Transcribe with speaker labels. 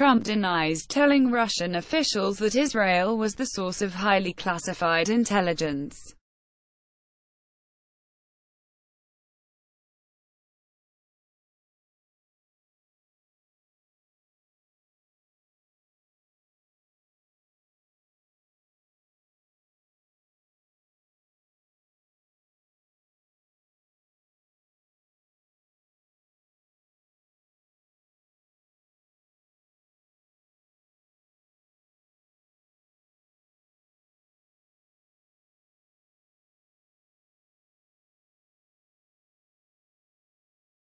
Speaker 1: Trump denies telling Russian officials that Israel was the source of highly classified intelligence.